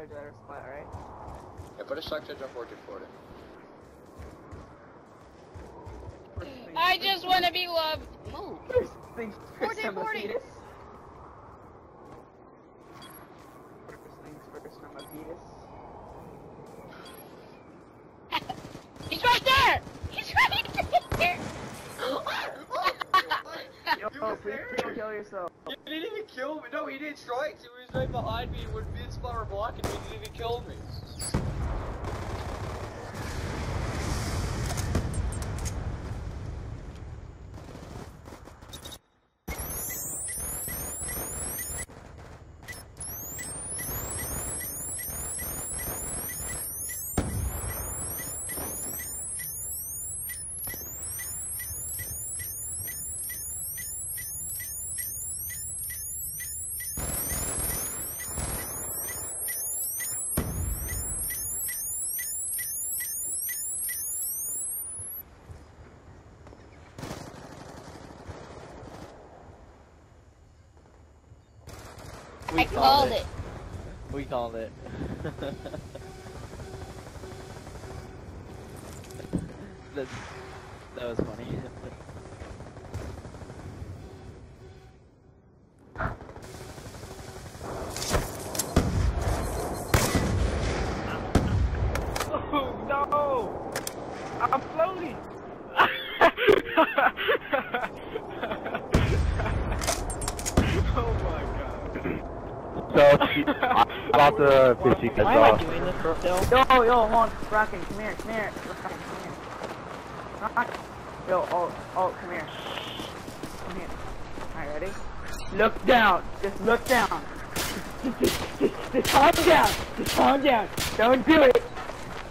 charge at our spot, right? Yeah, put a shock charge on 1440. First things I just want to be loved. Move. First things first, 40, I'm a fetus. First things first, I'm a fetus. He's right there. He's right there. Yo, please don't kill yourself. You didn't even kill me. No, he did strikes. He was right behind me when me and Spot were blocking me. He didn't even kill me. I called it. We called it. that, that was funny. Oh no! I'm floating! oh my god. So, about the fishy Why am off. I doing this, Brookdale? Yo, yo, hold on. Rockin', come here, come here. Rockin', come here. Rockin'. Yo, oh, oh, come here. Come here. Alright, ready? Look down. Just look down. Just, just, just, just calm down. Just calm down. Don't do it.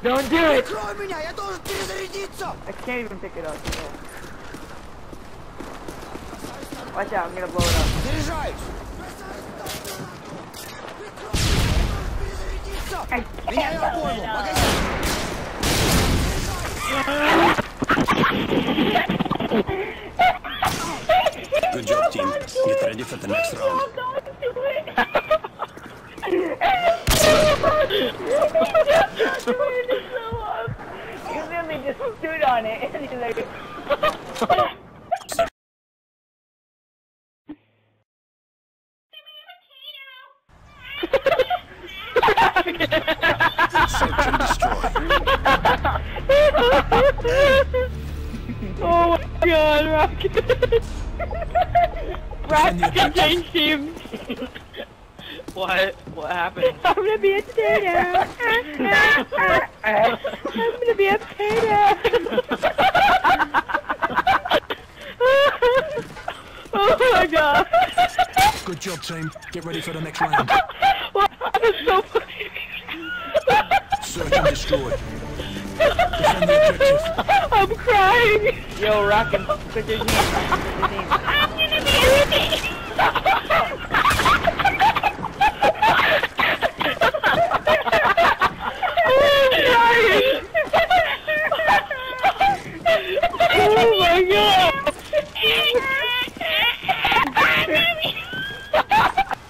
Don't do it. I can't even pick it up. Watch out, I'm gonna blow it up. I can't Good job, team. Get ready for the next round. Search and destroy. oh my god, Rocket. Rocket changed him. What? What happened? I'm gonna be a potato. I'm gonna be a potato. oh my god. Good job, team. Get ready for the next round. That's so funny. Search and destroy. Defend the objective. I'm crying. Yo, Rocket, put your hands on your name. I'm gonna be a Oh my god!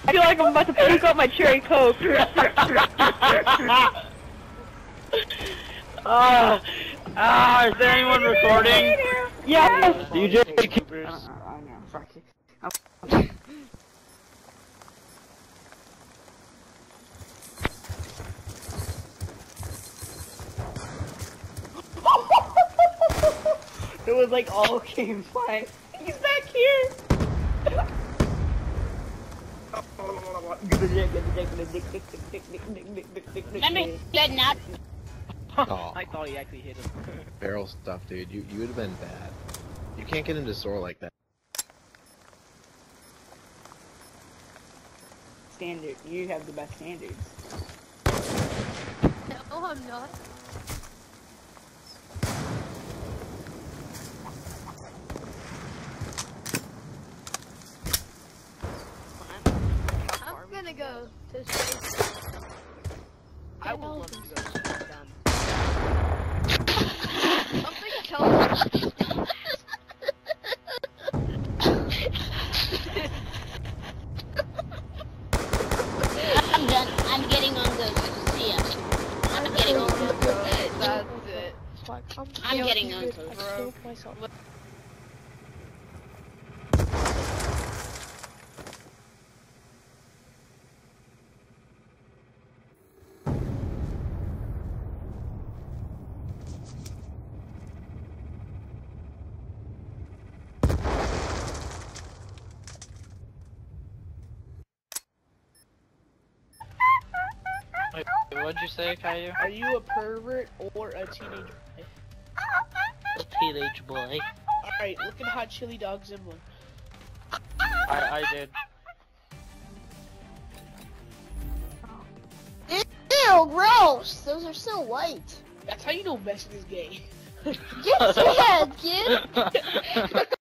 I feel like I'm about to puke out my cherry coke. Ah, ah, is there anyone recording? Yes! DJ, I know, fuck it. It was like all came flying. He's back here! Let me get out. Oh, I thought he actually hit him. barrel stuff, dude. You you would have been bad. You can't get into store like that. Standard. You have the best standards. No, I'm not. I'm gonna go to space. I would love to go to them. Something tells me. I'm done. I'm getting on the I'm Yeah, getting you on did. to I bro. killed myself. Wait, what'd you say, Caillou? Are you a pervert or a teenager? A teenage boy. Alright, look at Hot Chili Dog Zimlin. I, I did. Ew, gross. Those are so white. That's how you know Messi is gay. Get sad, kid.